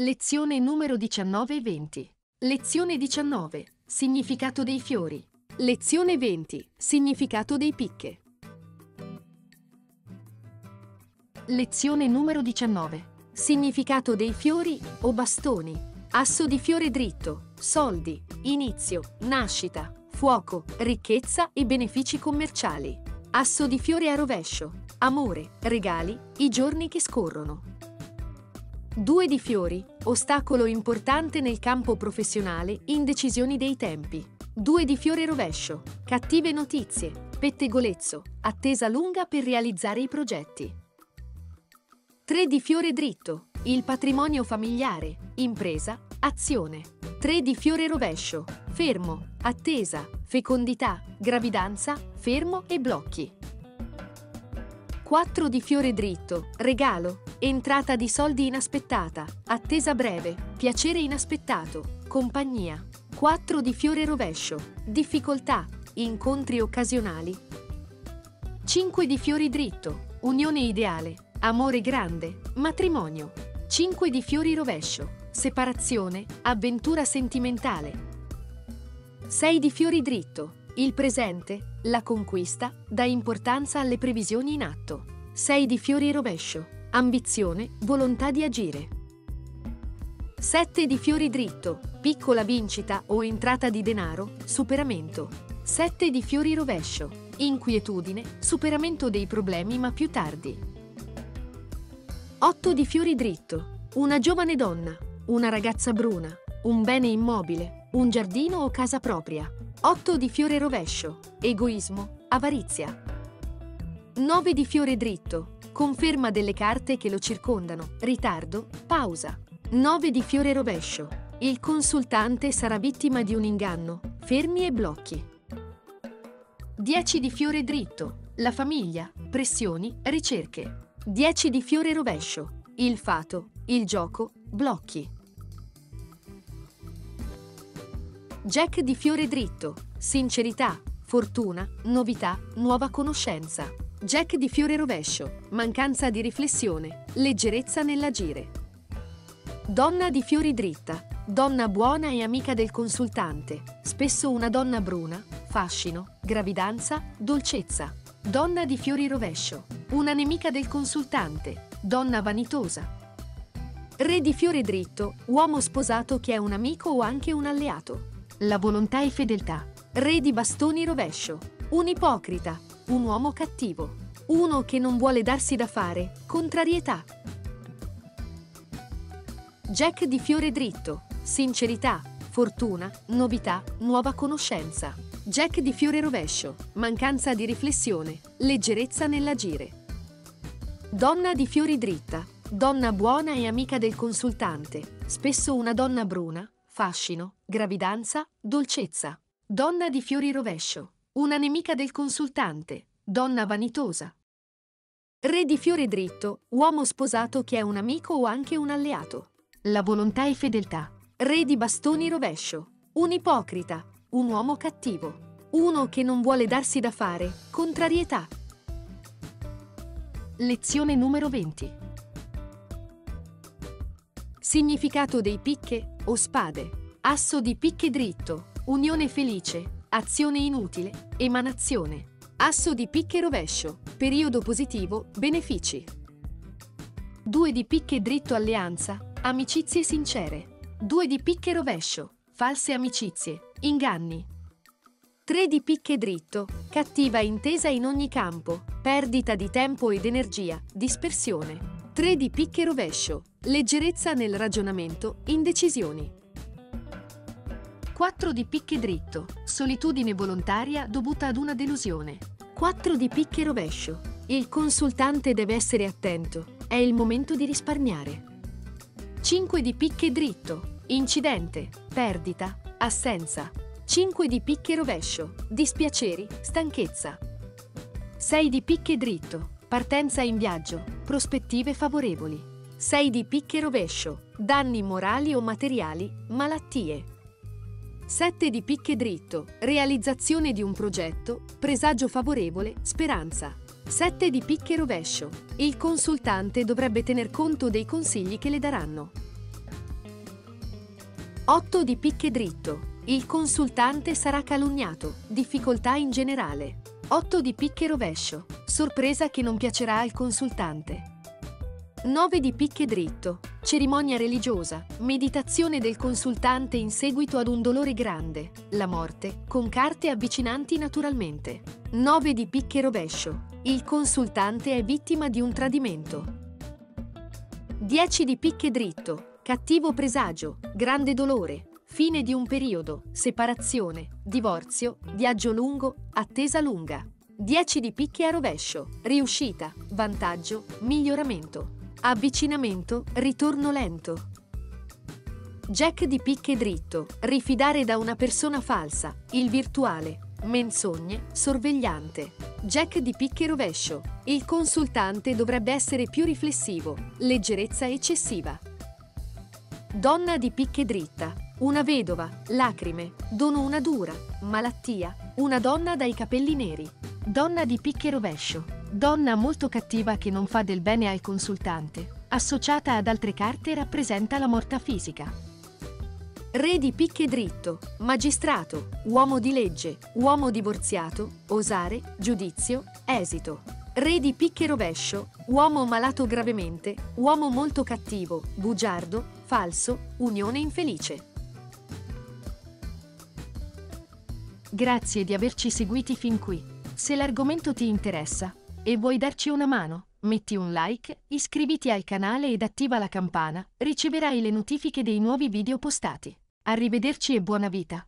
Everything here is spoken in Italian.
Lezione numero 19 e 20. Lezione 19. Significato dei fiori. Lezione 20. Significato dei picche. Lezione numero 19. Significato dei fiori o bastoni. Asso di fiore dritto, soldi, inizio, nascita, fuoco, ricchezza e benefici commerciali. Asso di fiore a rovescio, amore, regali, i giorni che scorrono. Due di fiori, ostacolo importante nel campo professionale, indecisioni dei tempi. Due di fiore rovescio, cattive notizie, pettegolezzo, attesa lunga per realizzare i progetti. Tre di fiore dritto, il patrimonio familiare, impresa, azione. Tre di fiore rovescio, fermo, attesa, fecondità, gravidanza, fermo e blocchi. 4 di fiore dritto, regalo, entrata di soldi inaspettata, attesa breve, piacere inaspettato, compagnia. 4 di fiore rovescio, difficoltà, incontri occasionali. 5 di fiori dritto, unione ideale, amore grande, matrimonio. 5 di fiori rovescio, separazione, avventura sentimentale. 6 di fiori dritto, il presente, la conquista, dà importanza alle previsioni in atto. 6 di fiori rovescio. Ambizione, volontà di agire. 7 di fiori dritto. Piccola vincita o entrata di denaro, superamento. 7 di fiori rovescio. Inquietudine, superamento dei problemi ma più tardi. 8 di fiori dritto. Una giovane donna, una ragazza bruna, un bene immobile, un giardino o casa propria. 8 di fiore rovescio, egoismo, avarizia. 9 di fiore dritto, conferma delle carte che lo circondano, ritardo, pausa. 9 di fiore rovescio, il consultante sarà vittima di un inganno, fermi e blocchi. 10 di fiore dritto, la famiglia, pressioni, ricerche. 10 di fiore rovescio, il fato, il gioco, blocchi. Jack di fiore dritto, sincerità, fortuna, novità, nuova conoscenza. Jack di fiore rovescio, mancanza di riflessione, leggerezza nell'agire. Donna di fiori dritta, donna buona e amica del consultante, spesso una donna bruna, fascino, gravidanza, dolcezza. Donna di fiori rovescio, una nemica del consultante, donna vanitosa. Re di fiore dritto, uomo sposato che è un amico o anche un alleato. La volontà e fedeltà. Re di bastoni rovescio, un ipocrita, un uomo cattivo, uno che non vuole darsi da fare, contrarietà. Jack di fiore dritto, sincerità, fortuna, novità, nuova conoscenza. Jack di fiore rovescio, mancanza di riflessione, leggerezza nell'agire. Donna di fiori dritta, donna buona e amica del consultante, spesso una donna bruna, fascino, gravidanza, dolcezza. Donna di fiori rovescio, una nemica del consultante, donna vanitosa. Re di fiore dritto, uomo sposato che è un amico o anche un alleato. La volontà e fedeltà. Re di bastoni rovescio, un ipocrita, un uomo cattivo, uno che non vuole darsi da fare, contrarietà. Lezione numero 20. Significato dei picche o spade. Asso di picche dritto, unione felice, azione inutile, emanazione. Asso di picche rovescio, periodo positivo, benefici. 2 di picche dritto alleanza, amicizie sincere. 2 di picche rovescio, false amicizie, inganni. 3 di picche dritto, cattiva intesa in ogni campo, perdita di tempo ed energia, dispersione. 3 di picche rovescio, leggerezza nel ragionamento, indecisioni. 4 di picche dritto, solitudine volontaria dovuta ad una delusione. 4 di picche rovescio, il consultante deve essere attento, è il momento di risparmiare. 5 di picche dritto, incidente, perdita, assenza. 5 di picche rovescio, dispiaceri, stanchezza. 6 di picche dritto, Partenza in viaggio. Prospettive favorevoli. 6 di picche rovescio. Danni morali o materiali. Malattie. 7 di picche dritto. Realizzazione di un progetto. Presagio favorevole. Speranza. 7 di picche rovescio. Il consultante dovrebbe tener conto dei consigli che le daranno. 8 di picche dritto. Il consultante sarà calunniato. Difficoltà in generale. 8 di picche rovescio. Sorpresa che non piacerà al consultante. 9 di picche dritto. Cerimonia religiosa. Meditazione del consultante in seguito ad un dolore grande. La morte, con carte avvicinanti naturalmente. 9 di picche rovescio. Il consultante è vittima di un tradimento. 10 di picche dritto. Cattivo presagio. Grande dolore. Fine di un periodo. Separazione. Divorzio. Viaggio lungo. Attesa lunga. 10 di picche a rovescio. Riuscita. Vantaggio. Miglioramento. Avvicinamento, ritorno lento. Jack di picche dritto, rifidare da una persona falsa, il virtuale, menzogne, sorvegliante. Jack di picche rovescio, il consultante dovrebbe essere più riflessivo, leggerezza eccessiva. Donna di picche dritta, una vedova, lacrime, dono una dura, malattia, una donna dai capelli neri. Donna di picche rovescio, Donna molto cattiva che non fa del bene al consultante, associata ad altre carte rappresenta la morta fisica. Re di picche dritto, magistrato, uomo di legge, uomo divorziato, osare, giudizio, esito. Re di picche rovescio, uomo malato gravemente, uomo molto cattivo, bugiardo, falso, unione infelice. Grazie di averci seguiti fin qui. Se l'argomento ti interessa, e vuoi darci una mano? Metti un like, iscriviti al canale ed attiva la campana, riceverai le notifiche dei nuovi video postati. Arrivederci e buona vita!